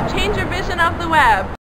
web. Change your vision of the web.